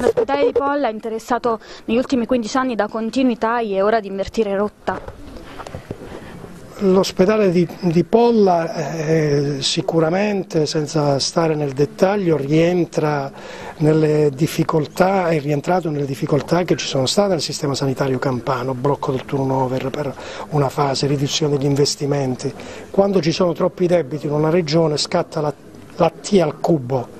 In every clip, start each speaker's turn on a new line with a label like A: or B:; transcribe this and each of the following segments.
A: L'ospedale di Polla è interessato negli ultimi 15 anni da continui tagli, è ora di invertire rotta.
B: L'ospedale di, di, Polla eh, sicuramente, senza stare nel dettaglio, rientra nelle difficoltà, è rientrato nelle difficoltà che ci sono state nel sistema sanitario campano, blocco del turnover per una fase, riduzione degli investimenti. Quando ci sono troppi debiti in una regione scatta la, la T al cubo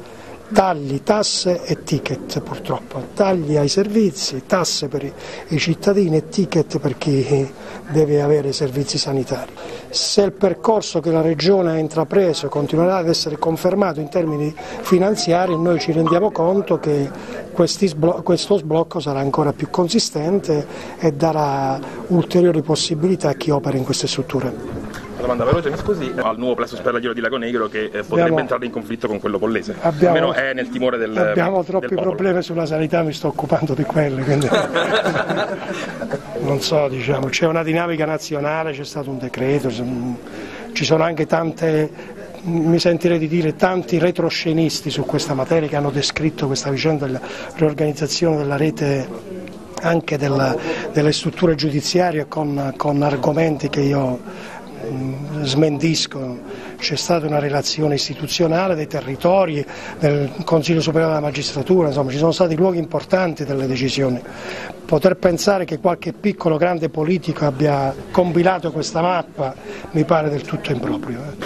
B: tagli, tasse e ticket purtroppo, tagli ai servizi, tasse per i, cittadini e ticket per chi deve avere servizi sanitari. Se il percorso che la Regione ha intrapreso continuerà ad essere confermato in termini finanziari, noi ci rendiamo conto che questo sblocco sarà ancora più consistente e darà ulteriori possibilità a chi opera in queste strutture.
C: Una domanda veloce, mi scusi, al nuovo plesso ospedaliero di Lago Negro che eh, potrebbe abbiamo, entrare in conflitto con quello pollese.
B: Abbiamo,
C: Almeno è nel timore del
B: Abbiamo troppi
C: del
B: problemi sulla sanità, mi sto occupando di quelli. Quindi... non so, diciamo, c'è una dinamica nazionale, c'è stato un decreto, ci sono anche tante mi sentirei di dire tanti retroscenisti su questa materia che hanno descritto questa vicenda della riorganizzazione della rete anche della, delle strutture giudiziarie con, con argomenti che io smentiscono, c'è stata una relazione istituzionale dei territori, del Consiglio Superiore della Magistratura, insomma ci sono stati luoghi importanti delle decisioni. Poter pensare che qualche piccolo grande politico abbia compilato questa mappa mi pare del tutto improprio. Eh.